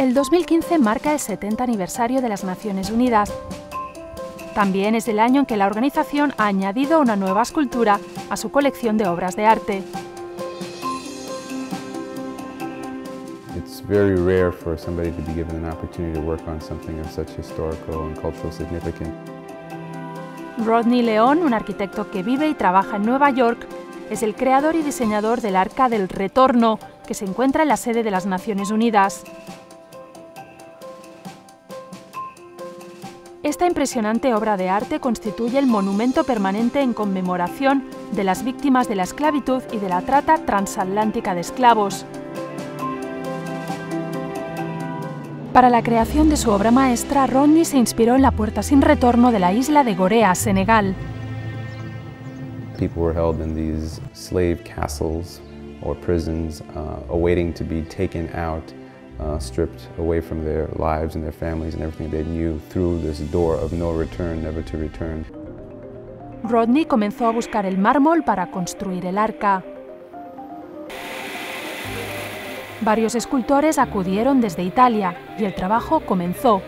El 2015 marca el 70 aniversario de las Naciones Unidas. También es el año en que la organización ha añadido una nueva escultura a su colección de obras de arte. It's very rare for somebody to be given an opportunity to work on something of such historical and cultural significance. Rodney León, un arquitecto que vive y trabaja en Nueva York, es el creador y diseñador del Arca del Retorno, que se encuentra en la sede de las Naciones Unidas. Esta impresionante obra de arte constituye el monumento permanente en conmemoración de las víctimas de la esclavitud y de la trata transatlántica de esclavos. Para la creación de su obra maestra, Rodney se inspiró en la puerta sin retorno de la isla de Gorea, Senegal. People were held in these slave castles or prisons, uh, awaiting to be taken out, uh, stripped away from their lives and their families and everything they knew through this door of no return, never to return. Rodney comenzó a buscar el mármol para construir el arca. Varios escultores acudieron desde Italia y el trabajo comenzó.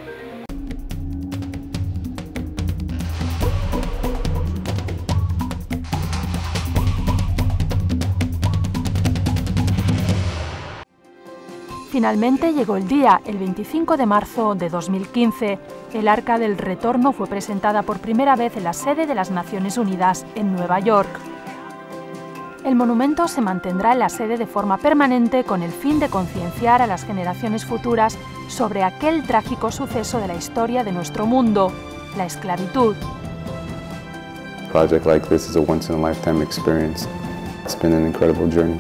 Finalmente llegó el día, el 25 de marzo de 2015. El Arca del Retorno fue presentada por primera vez en la sede de las Naciones Unidas, en Nueva York. El monumento se mantendrá en la sede de forma permanente con el fin de concienciar a las generaciones futuras sobre aquel trágico suceso de la historia de nuestro mundo, la esclavitud. Project like this is a once in a lifetime experience. It's been an incredible journey.